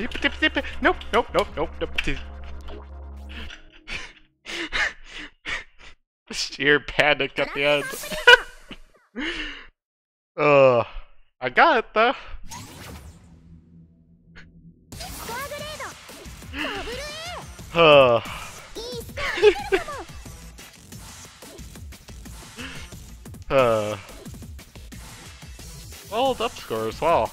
Tip, tip, tip. Nope, nope, nope, nope, nope. Sheer panic at the end. uh, I got it though. Huh. Uh, uh. Well, up score as well.